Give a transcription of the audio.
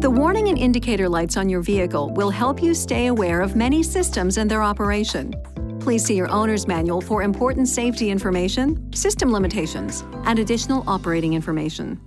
The warning and indicator lights on your vehicle will help you stay aware of many systems and their operation. Please see your owner's manual for important safety information, system limitations, and additional operating information.